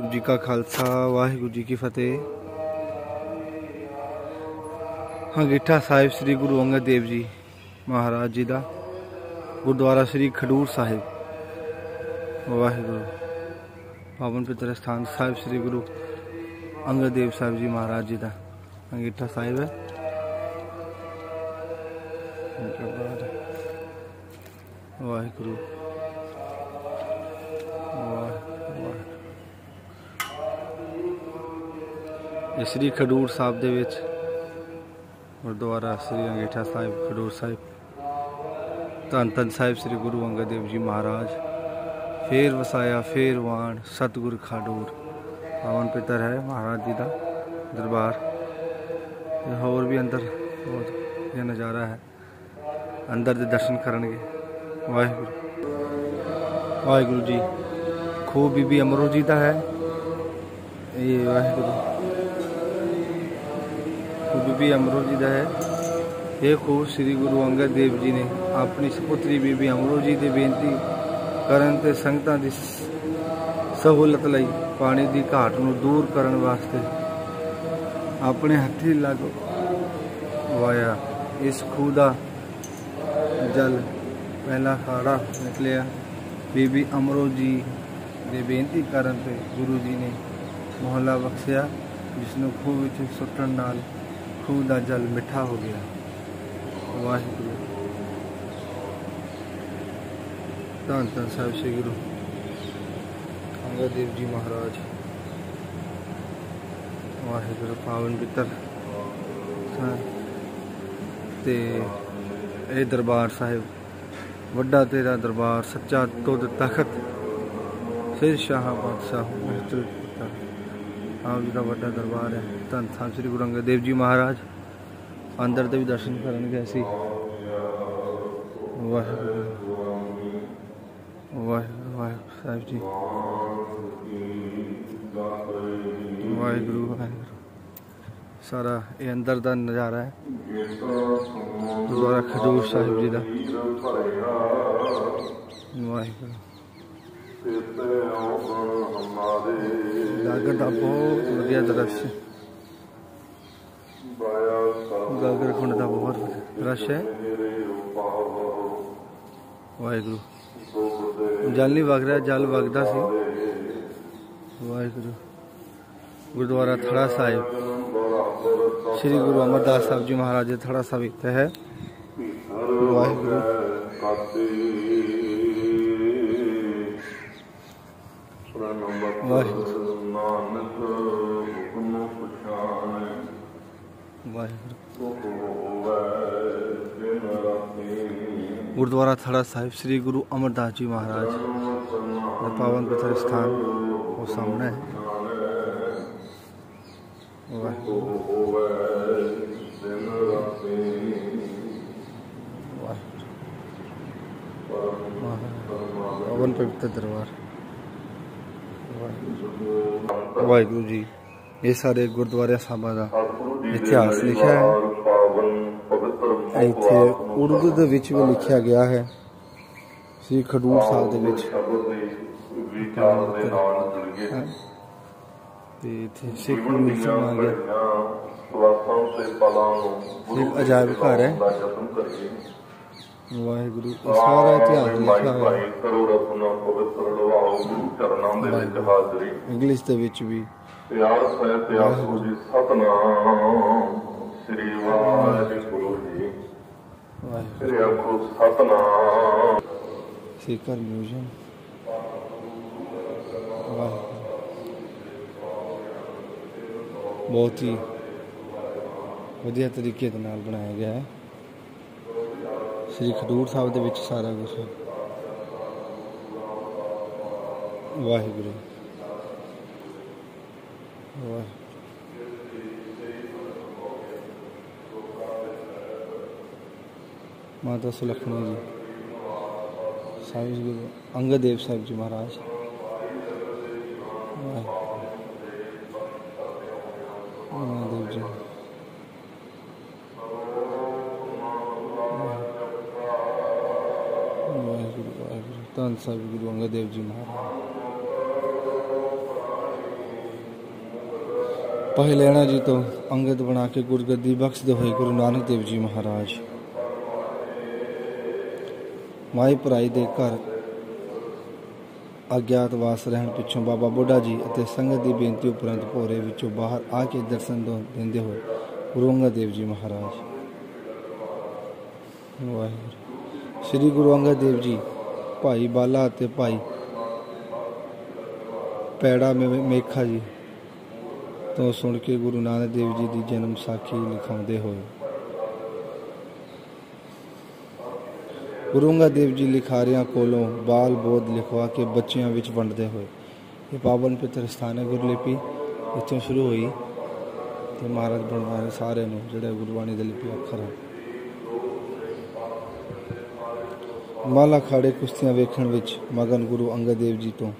ਵਾਹਿਗੁਰੂ ਜੀ ਕਾ ਖਾਲਸਾ, ਵਾਹਿਗੁਰੂ ਜੀ ਕੀ ਫਤਿਹ। ਹੰਗੀਠਾ ਸਾਹਿਬ ਸ੍ਰੀ ਗੁਰੂ ਅੰਗਦ ਦੇਵ ਜੀ ਮਹਾਰਾਜ ਜੀ ਦਾ ਗੁਰਦੁਆਰਾ ਸ੍ਰੀ ਖਡੂਰ ਸਾਹਿਬ। ਵਾਹਿਗੁਰੂ। ਪਾਵਨ ਪਿੱਤਰ ਸਥਾਨ ਸਾਹਿਬ ਸ੍ਰੀ ਗੁਰੂ ਅੰਗਦ ਦੇਵ ਸਾਹਿਬ ਜੀ ਮਹਾਰਾਜ ਜੀ ਦਾ ਹੰਗੀਠਾ ਸਾਹਿਬ ਹੈ। ਵਾਹਿਗੁਰੂ। ਸ੍ਰੀ ਖਡੂਰ ਸਾਹਿਬ ਦੇ ਵਿੱਚ, ਗੁਰਦੁਆਰਾ ਸ੍ਰੀ ਅੰਗੇਠਾ ਸਾਹਿਬ, ਖਡੂਰ ਸਾਹਿਬ, ਧੰਨ ਧੰਨ ਸਾਹਿਬ ਸ੍ਰੀ ਗੁਰੂ ਅੰਗਦ ਦੇਵ ਜੀ ਮਹਾਰਾਜ। ਫੇਰ ਵਸਾਇਆ, ਫੇਰ ਵਾਣ, ਸਤਿਗੁਰ ਖਡੂਰ। ਪਾਵਨ ਪਿੱਤਰ ਹੈ ਮਹਾਰਾਜ ਜੀ ਦਾ ਦਰਬਾਰ। ਹੋਰ ਵੀ ਅੰਦਰ ਬਹੁਤ ਇਹ ਨਜ਼ਾਰਾ ਹੈ। ਅੰਦਰ ਦੇ ਦਰਸ਼ਨ ਕਰਨਗੇ। ਵਾਹਿਗੁਰੂ। ਵਾਹਿਗੁਰੂ ਜੀ, ਖੂਬ ਬੀਬੀ ਅਮਰੋ ਜੀ ਦਾ ਹੈ। ਇਹ ਵਾਹਿਗੁਰੂ। ਬੀਬੀ ਅਮਰੋ ਜੀ ਦਾ ਹੈ। ਇਹ ਖੂਬ ਸ੍ਰੀ ਗੁਰੂ ਅੰਗਦ ਦੇਵ ਜੀ ਨੇ ਆਪਣੀ ਸੁਪੁੱਤਰੀ ਬੀਬੀ ਅਮਰੋ ਜੀ ਦੀ ਬੇਨਤੀ ਕਰਨ ਤੇ ਸੰਗਤਾਂ ਦੀ ਸਹੂਲਤ ਲਈ ਪਾਣੀ ਦੀ ਘਾਟ ਨੂੰ ਦੂਰ ਕਰਨ ਵਾਸਤੇ ਆਪਣੇ ਹੱਥੀ ਲਾਗੋ ਵਾਇਆ। ਇਸ ਖੂਹ ਦਾ ਜਲ ਪਹਿਲਾ ਖਾੜਾ ਨਿਕਲਿਆ। ਬੀਬੀ ਅਮਰੋ ਜੀ ਦੇ ਬੇਨਤੀ ਕਰਨ ਤੇ ਗੁਰੂ ਜੀ ਨੇ ਮੁਹੱਲਾ ਬਖਸ਼ਿਆ, ਜਿਸ ਨੂੰ ਖੂਹ ਵਿੱਚ ਸੁੱਟਣ ਨਾਲ ਖੂਹ ਦਾ ਜਲ ਮਿੱਠਾ ਹੋ ਗਿਆ। ਵਾਹਿਗੁਰੂ। ਧੰਨ ਧੰਨ ਸਾਹਿਬ ਸ੍ਰੀ ਗੁਰੂ। ਅੰਗਦ ਦੇਵ ਜੀ ਮਹਾਰਾਜ। ਵਾਹਿਗੁਰੂ, ਪਾਵਨ ਪਿੱਤਰ। ਤੇ ਇਹ ਦਰਬਾਰ ਸਾਹਿਬ, ਵੱਡਾ ਤੇਰਾ ਦਰਬਾਰ, ਸੱਚਾ ਤੁਧ ਤਖਤ ਸਿਰ ਸ਼ਾਹ ਬਾਦਸ਼ਾਹ ਮਹਿਤਰ ਆਪ ਜੀ ਦਾ ਵੱਡਾ ਦਰਬਾਰ ਹੈ। ਧੰਨ ਧੰਨ ਸ੍ਰੀ ਗੁਰੂ ਅੰਗਦ ਦੇਵ ਜੀ ਮਹਾਰਾਜ। ਅੰਦਰ ਦੇ ਵੀ ਦਰਸ਼ਨ ਕਰਨਗੇ ਅਸੀਂ। ਵਾਹਿਗੁਰੂ। ਵਾਹਿਗੁਰੂ ਵਾਹਿਗੁਰੂ ਸਾਹਿਬ ਜੀ। ਵਾਹਿਗੁਰੂ ਵਾਹਿਗੁਰੂ। ਸਾਰਾ ਇਹ ਅੰਦਰ ਦਾ ਨਜ਼ਾਰਾ ਹੈ। ਗੁਰਦੁਆਰਾ ਖਡੂਰ ਸਾਹਿਬ ਜੀ ਦਾ। ਵਾਹਿਗੁਰੂ। ਗਾਗਰ ਦਾ ਬਹੁਤ ਵਧੀਆ ਦਰਸ਼। ਗਾਗਰ ਖੁੰਡ ਦਾ ਬਹੁਤ ਦਰਸ਼ ਹੈ। ਵਾਹਿਗੁਰੂ। ਜਲ ਨਹੀਂ ਵਗ ਰਿਹਾ ਜਲ ਵਗਦਾ ਸੀ। ਵਾਹਿਗੁਰੂ। ਗੁਰਦੁਆਰਾ ਥੜਾ ਸਾਹਿਬ। ਸ੍ਰੀ ਗੁਰੂ ਅਮਰਦਾਸ ਸਾਹਿਬ ਜੀ ਮਹਾਰਾਜ ਦੇ ਥੜਾ ਸਾਹਿਬ ਇੱਥੇ ਹੈ। ਵਾਹਿਗੁਰੂ ਵਾਹਿਗੁਰੂ ਵਾਹਿਗੁਰੂ ਗੁਰਦੁਆਰਾ ਥੜਾ ਸਾਹਿਬ ਸ੍ਰੀ ਗੁਰੂ ਅਮਰਦਾਸ ਜੀ ਮਹਾਰਾਜ ਦਾ ਪਾਵਨ ਪਵਿੱਤਰ ਸਥਾਨ ਉਹ ਸਾਹਮਣੇ ਹੈ ਪਵਨ ਪਵਿੱਤਰ ਦਰਬਾਰ ਵਾਹਿਗੁਰੂ ਜੀ, ਇਹ ਸਾਰੇ ਗੁਰਦੁਆਰੇ ਸਾਹਿਬਾਂ ਦਾ ਇਤਿਹਾਸ ਲਿਖਿਆ ਹੈ। ਇੱਥੇ ਉਰਦੂ ਦੇ ਵਿੱਚ ਵੀ ਲਿਖਿਆ ਗਿਆ ਹੈ। ਸ੍ਰੀ ਖਡੂਰ ਸਾਹਿਬ ਦੇ ਵਿੱਚ। ਤੇ ਇੱਥੇ ਸਿੱਖ ਮਿਊਜ਼ੀਅਮ ਆ ਗਿਆ। ਇੱਕ ਅਜਾਇਬ ਘਰ ਹੈ। ਵਾਹਿਗੁਰੂ ਸਾਰਾ ਇਤਿਹਾਸ ਲਿਖਿਆ ਹੋਇਆ ਹੈ। ਇੰਗਲਿਸ਼ ਦੇ ਵਿੱਚ ਵੀ। ਪਿਆਰ ਸਹਿ ਆਖੋ ਜੀ ਸਤਨਾਮ ਸ੍ਰੀ ਵਾਹਿਗੁਰੂ ਜੀ। ਸ੍ਰੀ ਆਖੋ ਸਤਨਾਮ। ਸਿੱਖਰ ਮਿਊਜ਼ੀਅਮ। ਬਹੁਤ ਹੀ ਵਧੀਆ ਤਰੀਕੇ ਦੇ ਨਾਲ ਬਣਾਇਆ ਗਿਆ ਹੈ। ਸ੍ਰੀ ਖਡੂਰ ਸਾਹਿਬ ਦੇ ਵਿੱਚ ਸਾਰਾ ਕੁਝ ਵਾਹਿਗੁਰੂ। ਵਾਹਿਗੁਰੂ। ਮਾਤਾ ਸੁਲਖਣੀ ਜੀ, ਸਾਹਿਬ ਜੀ ਗੁਰੂ ਅੰਗਦ ਦੇਵ ਸਾਹਿਬ ਜੀ ਮਹਾਰਾਜ। ਅੰਗਦ ਧੰਨ ਸਾਹਿਬ ਗੁਰੂ ਅੰਗਦ ਦੇਵ ਜੀ ਮਹਾਰਾਜ। ਪਹਿਲੇਣਾ ਜੀ ਤੋਂ ਅੰਗਦ ਬਣਾ ਕੇ ਗੁਰਗੱਦੀ ਬਖਸ਼ਦੇ ਹੋਏ ਗੁਰੂ ਨਾਨਕ ਦੇਵ ਜੀ ਮਹਾਰਾਜ। ਮਾਈ ਭਰਾਈ ਦੇ ਘਰ ਅਗਿਆਤਵਾਸ ਰਹਿਣ ਪਿੱਛੋਂ ਬਾਬਾ ਬੁੱਢਾ ਜੀ ਅਤੇ ਸੰਗਤ ਦੀ ਬੇਨਤੀ ਉਪਰੰਤ ਭੋਰੇ ਵਿੱਚੋਂ ਬਾਹਰ ਆ ਕੇ ਦਰਸ਼ਨ ਦਿੰਦੇ ਹੋਏ ਗੁਰੂ ਅੰਗਦ ਦੇਵ ਜੀ ਮਹਾਰਾਜ। ਵਾਹਿਗੁਰੂ। ਸ੍ਰੀ ਗੁਰੂ ਅੰਗਦ ਦੇਵ ਜੀ ਭਾਈ ਬਾਲਾ ਅਤੇ ਭਾਈ ਪੈੜਾ ਮੇਖਾ ਜੀ ਤੋਂ ਸੁਣ ਕੇ ਗੁਰੂ ਨਾਨਕ ਦੇਵ ਜੀ ਦੀ ਜਨਮ ਸਾਖੀ ਲਿਖਾਉਂਦੇ ਹੋਏ। ਗੁਰੂ ਅੰਗਦ ਦੇਵ ਜੀ ਲਿਖਾਰੀਆਂ ਕੋਲੋਂ ਬਾਲ ਬੋਧ ਲਿਖਵਾ ਕੇ ਬੱਚਿਆਂ ਵਿੱਚ ਵੰਡਦੇ ਹੋਏ। ਇਹ ਪਾਵਨ ਪਿਤਰ ਸਥਾਨ ਹੈ ਗੁਰਲਿਪੀ। ਇੱਥੋਂ ਸ਼ੁਰੂ ਹੋਈ ਤੇ ਮਹਾਰਾਜ ਬਣਵਾਏ ਸਾਰਿਆਂ ਨੂੰ, ਜਿਹੜੇ ਗੁਰਬਾਣੀ ਦੇ ਲਿਪੀ ਅੱਖਰ ਹਨ। ਮਾਲਾ ਖਾੜੇ ਕੁਸ਼ਤੀਆਂ ਵੇਖਣ ਵਿੱਚ ਮਗਨ ਗੁਰੂ ਅੰਗਦ ਦੇਵ ਜੀ ਤੋਂ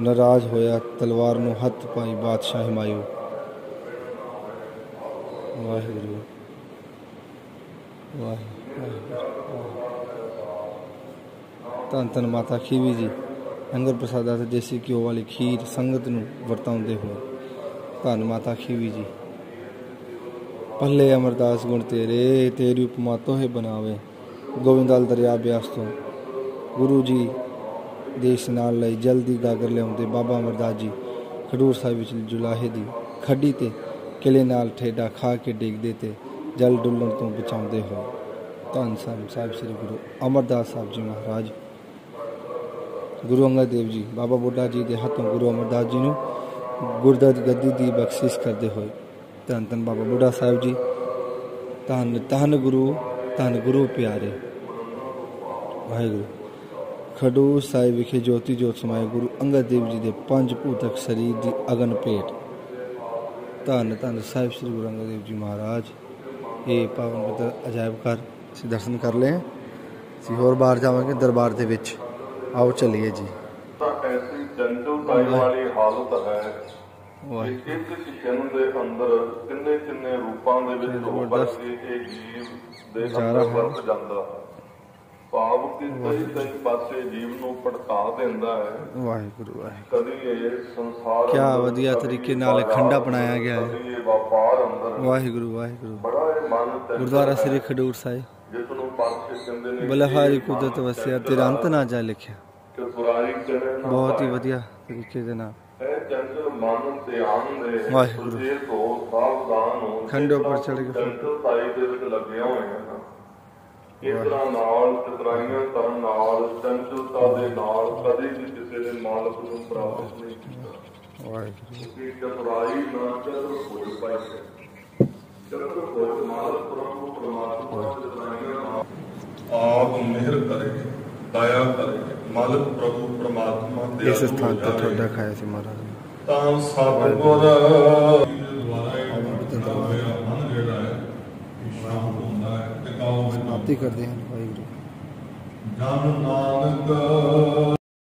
ਨਾਰਾਜ਼ ਹੋਇਆ ਤਲਵਾਰ ਨੂੰ ਹੱਥ ਪਾਈ ਬਾਦਸ਼ਾਹ ਹਿਮਾਯੂ। ਵਾਹਿਗੁਰੂ। ਵਾਹਿਗੁਰੂ। ਧੰਨ ਧੰਨ ਮਾਤਾ ਖੀਵੀ ਜੀ, ਲੰਗਰ ਪ੍ਰਸਾਦਾ ਤੇ ਦੇਸੀ ਘਿਓ ਵਾਲੀ ਖੀਰ ਸੰਗਤ ਨੂੰ ਵਰਤਾਉਂਦੇ ਹੋਏ। ਧੰਨ ਮਾਤਾ ਖੀਵੀ ਜੀ। ਪੱਲੇ ਅਮਰਦਾਸ ਗੁਣ ਤੇਰੇ, ਤੇਰੀ ਉਪਮਾ ਤੋਹੇ ਬਣਾਵੇ। ਗੋਬਿੰਦਲ ਦਰਿਆ ਬਿਆਸ ਤੋਂ ਗੁਰੂ ਜੀ ਦੇਸ਼ ਨਾਲ ਲਈ ਜਲਦੀ ਗਾਗਰ ਲਿਆਉਂਦੇ ਬਾਬਾ ਅਮਰਦਾਸ ਜੀ ਖਡੂਰ ਸਾਹਿਬ ਵਿੱਚ ਜੁਲਾਹੇ ਦੀ ਖੱਡੀ ਤੇ ਕਿਲੇ ਨਾਲ ਠੇਡਾ ਖਾ ਕੇ ਡਿੱਗਦੇ ਤੇ ਜਲ ਡੁੱਲਣ ਤੋਂ ਬਚਾਉਂਦੇ ਹੋਏ। ਧੰਨ ਸਾਹਿਬ ਸਾਹਿਬ ਸ੍ਰੀ ਗੁਰੂ ਅਮਰਦਾਸ ਸਾਹਿਬ ਜੀ ਮਹਾਰਾਜ। ਗੁਰੂ ਅੰਗਦ ਦੇਵ ਜੀ, ਬਾਬਾ ਬੁੱਢਾ ਜੀ ਦੇ ਹੱਥੋਂ ਗੁਰੂ ਅਮਰਦਾਸ ਜੀ ਨੂੰ ਗੁਰਦਤ ਗੱਦੀ ਦੀ ਬਖਸ਼ਿਸ਼ ਕਰਦੇ ਹੋਏ। ਧੰਨ ਧੰਨ ਬਾਬਾ ਬੁੱਢਾ ਸਾਹਿਬ ਜੀ। ਧੰਨ ਧੰਨ ਗੁਰੂ ਧੰਨ ਗੁਰੂ ਪਿਆਰੇ। ਵਾਹਿਗੁਰੂ। ਖਡੂਰ ਸਾਹਿਬ ਵਿਖੇ ਜੋਤੀ ਜੋਤ ਸਮਾਏ ਗੁਰੂ ਅੰਗਦ ਦੇਵ ਜੀ ਦੇ ਪੰਜ ਭੂਤਕ ਸਰੀਰ ਦੀ ਅਗਨ ਭੇਟ। ਧੰਨ ਧੰਨ ਸਾਹਿਬ ਸ੍ਰੀ ਗੁਰੂ ਅੰਗਦ ਦੇਵ ਜੀ ਮਹਾਰਾਜ। ਇਹ ਪਾਵਨ ਪਵਿੱਤਰ ਅਜਾਇਬ ਘਰ ਅਸੀਂ ਦਰਸ਼ਨ ਕਰ ਲਏ ਅਸੀਂ ਹੋਰ ਬਾਹਰ ਜਾਵਾਂਗੇ ਦਰਬਾਰ ਦੇ ਵਿੱਚ। ਆਓ ਚੱਲੀਏ ਜੀ। ਤਾਂ ਐਸੀ ਜੰਜਲਤਾਈ ਵਾਲੀ ਹਾਲਤ ਹੈ। ਵਾਹਿਗੁਰੂ ਕਿ ਇੱਕ ਕਿਸ਼ਨ ਦੇ ਅੰਦਰ ਕਿੰਨੇ ਕਿੰਨੇ ਰੂਪਾਂ ਦੇ ਵਿੱਚ ਹੋ ਜ਼ਬਰਦਸਤ। ਕੇ ਇਹ ਜੀਵ ਦੇ ਨਜ਼ਾਰਾ ਅੰਦਰ ਹੈ। ਵਰਤ ਜਾਂਦਾ। ਹੈ ਭਾਵ ਕਿ ਕਈ ਕਈ ਪਾਸੇ ਜੀਵ ਨੂੰ ਭਟਕਾ ਦਿੰਦਾ ਹੈ। ਵਾਹਿਗੁਰੂ ਵਾਹਿਗੁਰੂ। ਕਦੀ ਇਹ ਸੰਸਾਰ ਵਧੀਆ ਤਰੀਕੇ ਨਾਲ ਖੰਡਾ ਬਣਾਇਆ ਗਿਆ ਹੈ। ਕਦੀ ਇਹ ਵਪਾਰ ਅੰਦਰ। ਵਾਹਿਗੁਰੂ ਵਾਹਿਗੁਰੂ। ਬੜਾ ਇਹ ਮਨ ਤੇ ਗੁਰਦੁਆਰਾ ਸ੍ਰੀ ਖਡੂਰ ਸਾਹਿਬ। ਜਿਸ ਨੂੰ ਪਾਤਸ਼ਾਹ ਕਹਿੰਦੇ ਨੇ ਬਲਹਾਰੀ ਕੁਦਰਤ ਵਸਿਆ ਤੇਰਾ ਅੰਤ ਨਾ ਜਾ ਲਿਖਿਆ। ਬਹੁਤ ਹੀ ਵਧੀਆ ਤਰੀਕੇ ਦੇ ਨਾਲ। ਚੰਚਲ ਮਨ ਧਿਆਨ ਦੇ ਵਾਹਿਗੁਰੂ। ਸੁਚੇਤ ਤੋਂ ਸਾਵਧਾਨ ਹੋ ਖੰਡੋ ਪਰ ਚੜ੍ਹ ਕੇ। ਚੰਚਲ ਸਾਈ ਦੇ ਵਿੱਚ ਲੱਗੇ ਹੋਏ ਹਨ ਇਸ ਤਰ੍ਹਾਂ ਨਾਲ ਚਤਰਾਈਆਂ ਕਰਨ ਨਾਲ ਚੰਚਲਤਾ ਦੇ ਨਾਲ ਕਦੇ ਵੀ ਕਿਸੇ ਦੇ ਮਾਲਕ ਨੂੰ ਪ੍ਰਾਪਤ ਨਹੀਂ ਕੀਤਾ। ਵਾਹਿਗੁਰੂ। ਨਾ ਚਤੁਰ ਪਾਈ ਚਤੁਰ ਮਾਲਕ ਪ੍ਰਭੂ ਪਰਮਾਤਮਾ ਨਾਲ ਆਪ ਮਿਹਰ ਕਰੇ ਦਇਆ ਕਰੇ। ਮਾਲਕ ਪ੍ਰਭੂ ਪਰਮਾਤਮਾ ਦੇ ਇਸ ਸਥਾਨ ਤੇ ਤੁਹਾਡਾ ਖਾਇਆ ਸੀ ਮਹਾਰਾਜ। ਨੇ। ਤਾਂ ਸਤਿਗੁਰ ਕਰਦੇ ਹਨ ਵਾਹਿਗੁਰੂ। ਜਨ ਨਾਨਕ